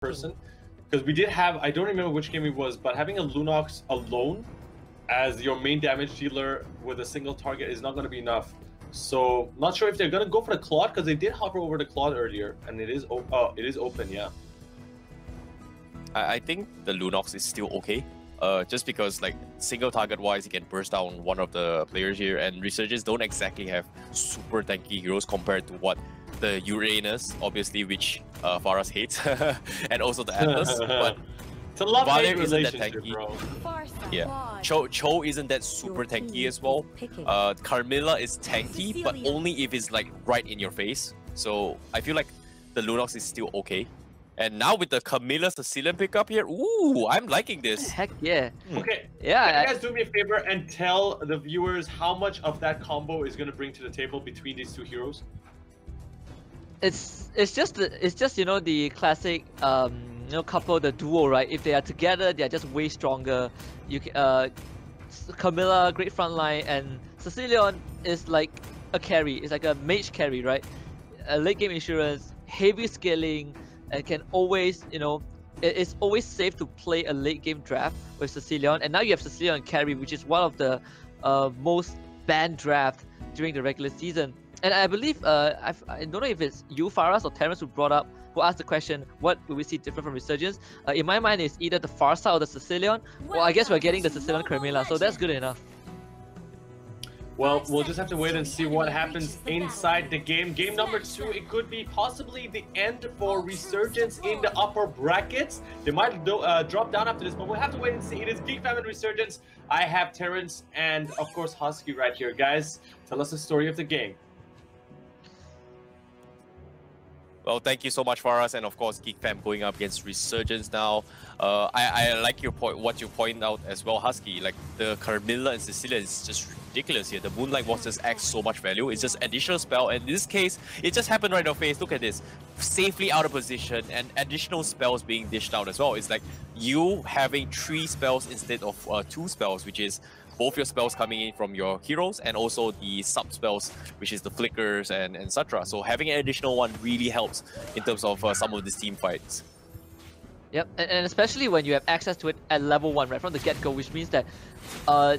person because we did have I don't remember which game it was, but having a Lunox alone as your main damage dealer with a single target is not going to be enough. So not sure if they're going to go for the Claude because they did hover over the Claude earlier, and it is oh it is open, yeah. I, I think the Lunox is still okay. Uh, just because like single target wise, he can burst down one of the players here, and Resurgence don't exactly have super tanky heroes compared to what the Uranus, obviously, which uh, Faras hates, and also the Atlas. but it's a love hate relationship, bro. Yeah, Cho Cho isn't that super tanky as well. Uh, Carmilla is tanky, but only if it's like right in your face. So I feel like the Lunox is still okay. And now with the Carmilla Cecilion pickup here, ooh, I'm liking this. Heck yeah. Hmm. Okay. Yeah. Can you guys do me a favor and tell the viewers how much of that combo is going to bring to the table between these two heroes? It's it's just the, it's just you know the classic um you know couple the duo right. If they are together, they are just way stronger. You can uh Carmilla great front line and Cecilion is like a carry. It's like a mage carry right. A late game insurance, heavy scaling and can always, you know, it's always safe to play a late game draft with Cecilion. And now you have Cecilion carry, which is one of the uh, most banned draft during the regular season. And I believe, uh, I've, I do not know if it's you, Faras, or Terrence who brought up, who asked the question, what will we see different from Resurgence? Uh, in my mind, it's either the Pharsa or the Cecilion. Well, I guess we're getting the Cecilion Carmilla, so that's good enough. Well, we'll just have to wait and see what happens inside the game. Game number two, it could be possibly the end for Resurgence in the upper brackets. They might do, uh, drop down after this, but we'll have to wait and see. It is Geek Fam Resurgence. I have Terrence and, of course, Husky right here. Guys, tell us the story of the game. Well, thank you so much for us, and of course, Geek Fam going up against Resurgence now. Uh, I, I like your point, what you point out as well, Husky. Like the Carmilla and Cecilion is just ridiculous here. The Moonlight just adds so much value. It's just additional spell. And in this case, it just happened right in your face. Look at this. Safely out of position and additional spells being dished out as well. It's like you having three spells instead of uh, two spells, which is both your spells coming in from your heroes and also the sub spells, which is the flickers and etc. So having an additional one really helps in terms of uh, some of these team fights. Yep, and, especially when you have access to it at level 1 right from the get-go, which means that uh,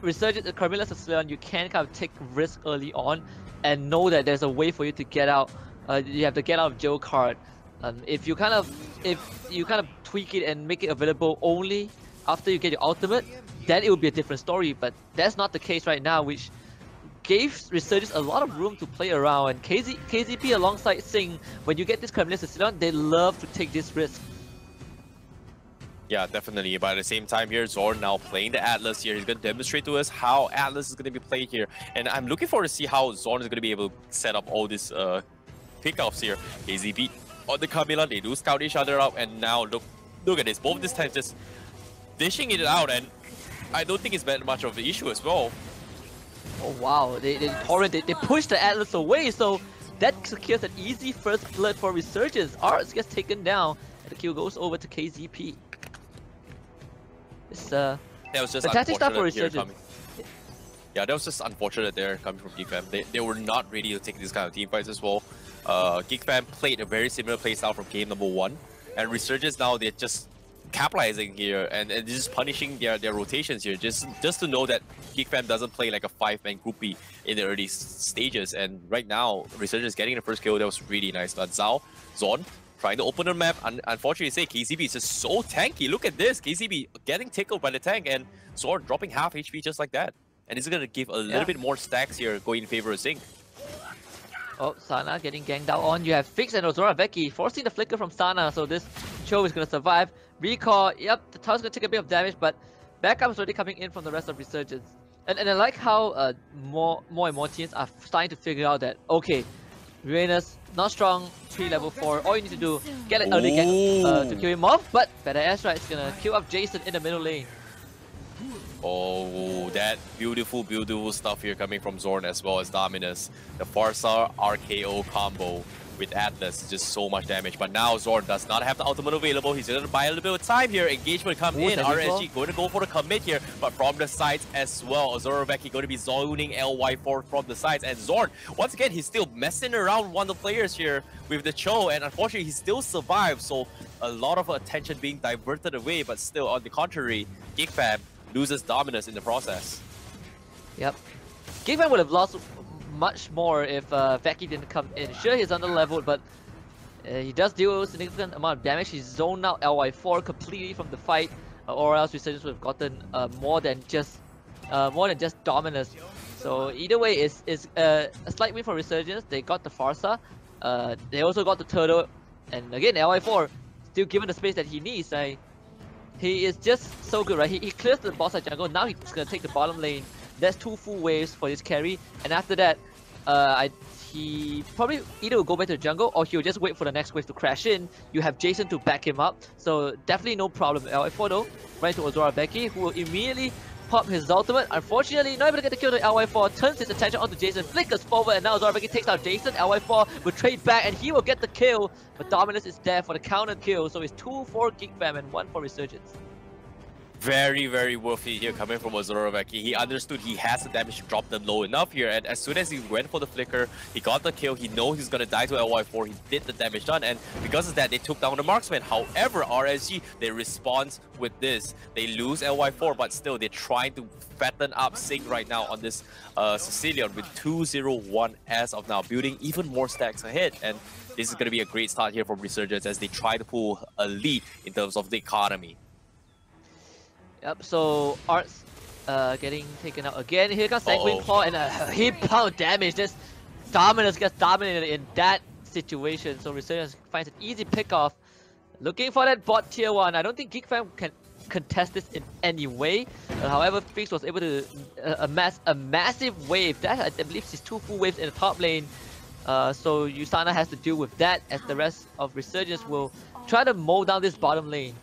Resurgence, uh, Carmilla Cecilion, you can kind of take risk early on and know that there's a way for you to get out. Uh, you have the get out of jail card. Um, if you kind of if you kind of tweak it and make it available only after you get your ultimate, then it would be a different story. But that's not the case right now, which gave Resurgence a lot of room to play around. And KZ, KZP alongside Sing, when you get this Carmilla Cecilion, they love to take this risk. Yeah, definitely. But at the same time here, Zorn now playing the Atlas here. He's going to demonstrate to us how Atlas is going to be played here. And I'm looking forward to see how Zorn is going to be able to set up all these uh, pickoffs here. KZP on the Carmilla, they do scout each other out. And now look look at this. Both this time just dishing it out. And I don't think it's been much of an issue as well. Oh wow, they, they, Torrent, they, they push the Atlas away. So that secures an easy first blood for Resurgence. Arts gets taken down. And the kill goes over to KZP. It's uh, that was just fantastic stuff for Resurgence. Yeah, that was just unfortunate there coming from Geek Fam. They, they were not ready to take these kind of team fights as well. Uh, Geek Fam played a very similar playstyle from game number one, and Resurgence now they're just capitalizing here and, and just punishing their, their rotations here just just to know that Geek Fam doesn't play like a five-man groupie in the early stages and right now Resurgence getting the first kill that was really nice but Zhao, Zon trying to open the map. Un unfortunately, say KZP is just so tanky. Look at this, KZP getting tickled by the tank and Sword dropping half HP just like that. And it's gonna give a yeah. little bit more stacks here going in favor of Sync. Oh, Sana getting ganged out on. You have Fix and Ozora Veki forcing the flicker from Sana, so this Cho is gonna survive. Recall, yep, the tower's gonna take a bit of damage, but backup is already coming in from the rest of Resurgence. And, and I like how uh, more more and more teams are starting to figure out that, okay, Uranus, not strong, pre-level 4. All you need to do, get an early gang uh, to kill him off, but better Astra is gonna kill up Jason in the middle lane. Oh, that beautiful, beautiful stuff here coming from Zorn as well as Dominus. The Pharsa RKO combo with Atlas. Just so much damage. But now Zorn does not have the ultimate available. He's going to buy a little bit of time here. Engagement come Ooh, in. RSG going to go for the commit here, but from the sides as well. Zoroveki going to be zoning LY4 from the sides. And Zorn, once again, he's still messing around one of the players here with the Cho. And unfortunately, he still survived. So a lot of attention being diverted away. But still, on the contrary, Geek Fam loses dominance in the process. Yep. Gigman would have lost much more if uh, Veki didn't come in. Sure, he's under leveled, but uh, he does deal a significant amount of damage. He's zoned out LY4 completely from the fight, uh, or else Resurgence would have gotten uh, more than just uh, more than just dominance. So either way, it's, it's uh, a slight win for Resurgence. They got the Pharsa. Uh, they also got the Turtle. And again, LY4 still given the space that he needs. I, he is just so good, right? He, he clears the boss side jungle. Now he's gonna take the bottom lane. That's two full waves for this carry. And after that, uh, I he probably either will go back to the jungle or he'll just wait for the next wave to crash in. You have Jason to back him up. So definitely no problem. LY4 though, right to Ozora Becky, who will immediately pop his ultimate. Unfortunately, not able to get the kill to LY4, turns his attention onto Jason, flickers forward, and now Ozora Becky takes out Jason. LY4 will trade back and he will get the kill. But Dominus is there for the counter kill, so it's 2 for Geek Fam and 1 for Resurgence. Very, very worthy here coming from Ozoroveki. He understood he has the damage to drop them low enough here, and as soon as he went for the flicker, he got the kill. He knows he's gonna die to LY4. He did the damage done, and because of that, they took down the marksman. However, RSG they respond with this. They lose LY4, but still they're trying to fatten up Sing right now on this uh, Cecilion with 2-0-1 as of now, building even more stacks ahead. And this is gonna be a great start here from Resurgence as they try to pull a lead in terms of the economy. Yep, so Arts uh, getting taken out again. Here comes Sanguine Uh-oh. Claw and a hit pound damage. Just Dominus gets dominated in that situation. So Resurgence finds an easy pick off. Looking for that bot tier 1. I don't think Geek Fam can contest this in any way. Uh, however, Fix was able to uh, amass a massive wave. That I believe is two full waves in the top lane. Uh, so Usana has to deal with that as the rest of Resurgence will try to mow down this bottom lane.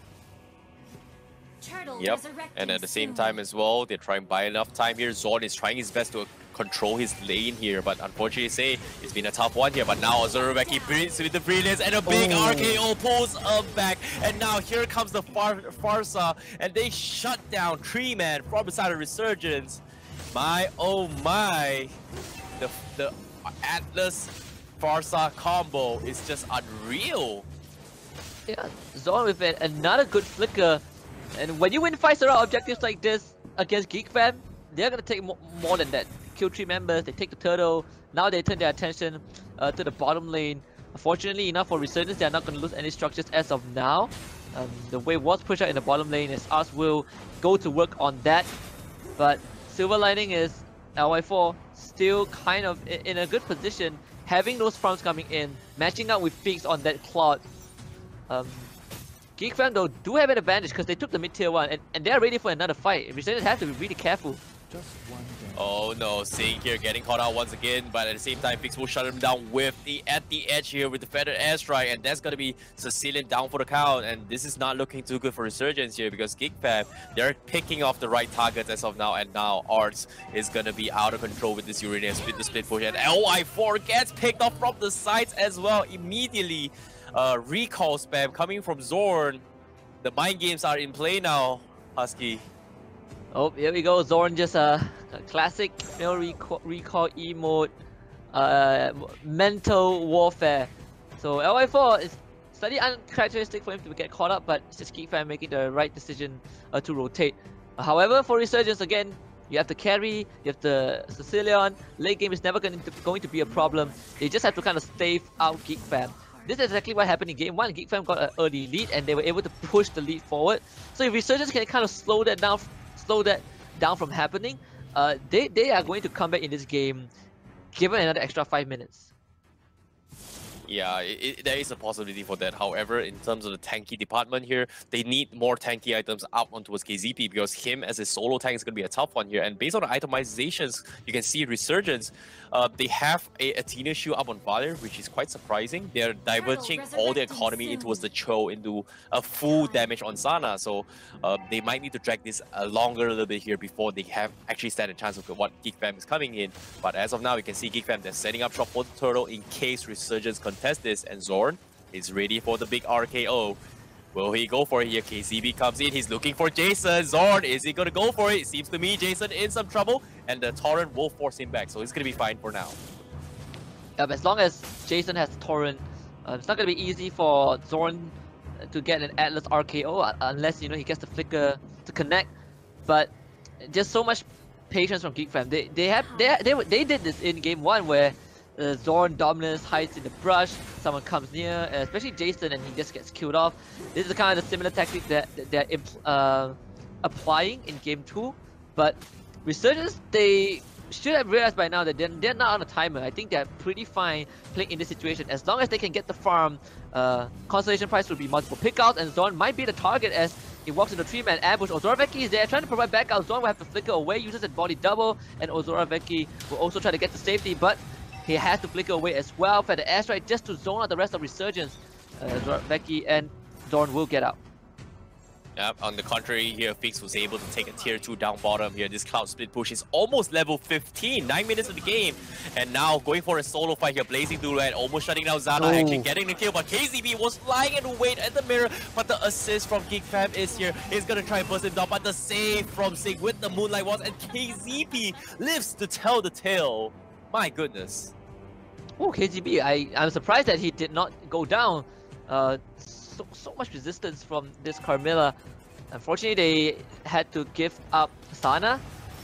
Yep, and at the same time as well, they try and buy enough time here. Zorn is trying his best to control his lane here, but unfortunately say, it's been a tough one here. But now Azurabeki brings with the brilliance and a big Oh. RKO pulls him back. And now here comes the Far Pharsa, and they shut down Tree Man from beside the Resurgence. My oh my, the, the Atlas Pharsa combo is just unreal. Yeah, Zorn with it, another good flicker. And when you win fights around objectives like this against Geek Fam, they're gonna take mo more than that. Kill three members, they take the turtle. Now they turn their attention uh, to the bottom lane. Fortunately enough for Resurgence, they're not gonna lose any structures as of now. Um, the wave was pushed out in the bottom lane as us will go to work on that. But silver lining is LY4 still kind of in a good position, having those farms coming in, matching up with Fix on that Cloud. Um, Geek Fam though do have an advantage because they took the mid tier one and, and they're ready for another fight. Resurgence have to be really careful. Oh no, Sing here getting caught out once again, but at the same time, Fix will shut him down with the at the edge here with the feathered airstrike, and that's gonna be Cecilion down for the count. And this is not looking too good for Resurgence here because Geek Fam, they're picking off the right targets as of now, and now Arts is gonna be out of control with this Uranus with the split push, and LY4 gets picked off from the sides as well immediately. Uh, recall spam coming from Zorn. The mind games are in play now, Husky. Oh, here we go. Zorn just uh, a classic male recall, recall emote, uh, mental warfare. So LY4 is slightly uncharacteristic for him to get caught up, but it's just Geek Fam making the right decision uh, to rotate. However, for Resurgence again, you have to carry, you have the Cecilion. Late game is never going to, going to be a problem. They just have to kind of stave out Geek Fam. This is exactly what happened in game one. Geek Fam got an early lead and they were able to push the lead forward. So if Resurgence can kind of slow that down, slow that down from happening, uh, they they are going to come back in this game, given another extra five minutes. Yeah, it, it, there is a possibility for that. However, in terms of the tanky department here, they need more tanky items up onto his KZP because him as a solo tank is going to be a tough one here. And based on the itemizations, you can see Resurgence, uh, they have a Athena shield up on Valir, which is quite surprising. They're diverging all their economy in towards the Cho into a full damage on Sana. So uh, they might need to drag this uh, longer a little bit here before they have actually stand a chance of what Geek Fam is coming in. But as of now, you can see Geek Fam, they're setting up shop for the turtle in case Resurgence contest this, and Zorn is ready for the big RKO. Will he go for it here? KZP comes in, he's looking for Jason. Zorn, is he gonna go for it? it? Seems to me Jason in some trouble, and the Torrent will force him back, so he's gonna be fine for now. Yep, as long as Jason has Torrent, uh, it's not gonna be easy for Zorn to get an Atlas RKO uh, unless you know he gets the flicker to connect. But just so much patience from Geek Fam. They they have they they they did this in game one where uh, Zorn Dominus hides in the brush, someone comes near, uh, especially Jason, and he just gets killed off. This is kind of the similar tactic that, that they're uh, applying in game two, but Resurgence they should have realized by now that they're, they're not on a timer. I think they're pretty fine playing in this situation. As long as they can get the farm, uh, Constellation Prize will be multiple pickouts, and Zorn might be the target as he walks into three man ambush. Ozoroveki is there trying to provide backup. Zorn will have to flicker away, uses his body double, and Ozoraveki will also try to get to safety, but he has to flicker away as well for the airstrike just to zone out the rest of Resurgence. Uh, and Zorn will get out. Yep, on the contrary here, Fix was able to take a tier 2 down bottom here. This Cloud Split push is almost level 15, 9 minutes of the game. And now going for a solo fight here, Blazing Duet, almost shutting down Sana, oh. actually getting the kill. But KZP was lying in wait at the mirror. But the assist from Geek Fam is here. He's gonna try and burst him down. But the save from Sig with the Moonlight Waltz. And KZP lives to tell the tale. My goodness. Oh, KGB, I, I'm surprised that he did not go down. Uh, so, so much resistance from this Carmilla. Unfortunately, they had to give up Sana.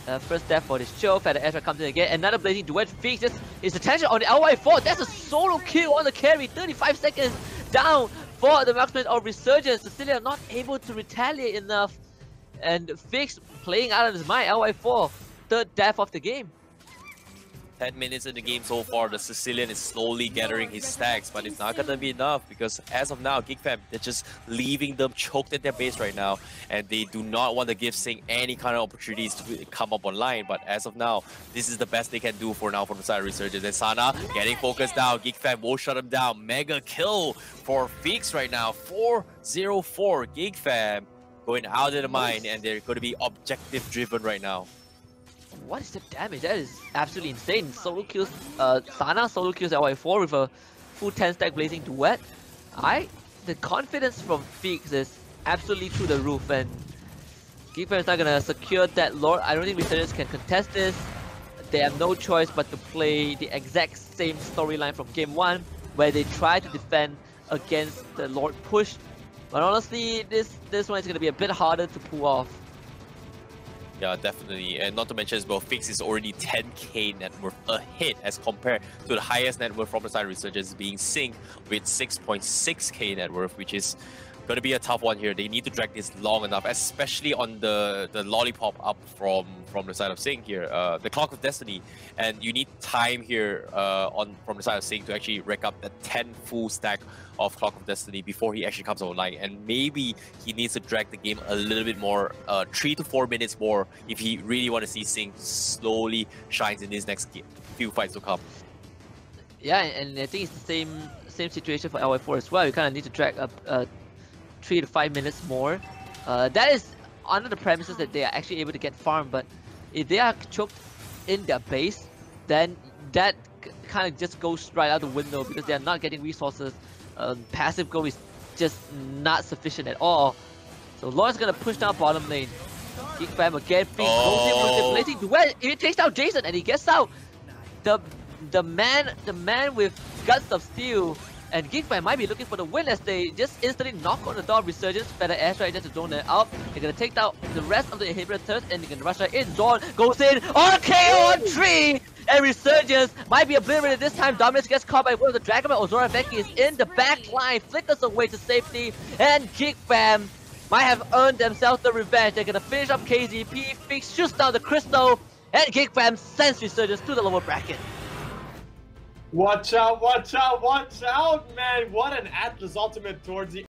Uh, first death for this show. Feather Ezra comes in again. Another Blazing Duet fixes his attention on the LY4. That's a solo kill on the carry. 35 seconds down for the marksman of Resurgence. Cecilion not able to retaliate enough. And Fix playing out of his mind. LY4, third death of the game. 10 minutes in the game so far, the Cecilion is slowly gathering his stacks, but it's not gonna be enough because as of now, GeekFam, they're just leaving them choked at their base right now, and they do not want to give Sing any kind of opportunities to come up online, but as of now, this is the best they can do for now from the side Resurgence. And Sana getting focused down, GeekFam will shut him down, mega kill for Feeks right now, 4-0-4, GeekFam going out of the mine, and they're to be objective driven right now. What is the damage? That is absolutely insane. Solo kills uh, Sana, solo kills LY4 with a full 10 stack Blazing Duet. I, the confidence from Feeks is absolutely through the roof and Geekfam is not gonna secure that Lord. I don't think Resurgence can contest this. They have no choice but to play the exact same storyline from game 1 where they try to defend against the Lord push. But honestly, this, this one is gonna be a bit harder to pull off. Yeah, definitely. And not to mention as well, Fix is already 10k net worth ahead as compared to the highest net worth from the side Resurgence being Sync with 6.6k net worth, which is going to be a tough one here. They need to drag this long enough, especially on the, the lollipop up from, from the side of Sync here, uh, the Clock of Destiny. And you need time here uh, on from the side of Sync to actually rack up the 10 full stack of Clock of Destiny before he actually comes online. And maybe he needs to drag the game a little bit more, uh, 3 to 4 minutes more if he really want to see Sync slowly shines in these next few fights to come. Yeah, and I think it's the same same situation for LY4 as well. You kind of need to drag up uh, three to five minutes more. Uh, that is under the premises that they are actually able to get farm, but if they are choked in their base, then that kind of just goes right out the window because they are not getting resources. Um, passive go is just not sufficient at all. So Lawrence is gonna push down bottom lane. Geek Fam again, free oh. goes in with Well, he takes out Jason and he gets out the the man the man with guts of steel and Geekfam might be looking for the win as they just instantly knock on the door Resurgence, better airstrike just to zone it out. They're gonna take out the rest of the inhibitors and they're gonna rush right in. Zorn goes in on KO on 3! And Resurgence might be obliterated this time. Dominus gets caught by one of the Dragon Ball. Ozoroveki is in the back line, flickers away to safety, and Geekfam might have earned themselves the revenge. They're gonna finish up KZP, Fix shoots down the crystal, and Geekfam sends Resurgence to the lower bracket. Watch out, watch out, watch out, man. What an Atlas ultimate towards the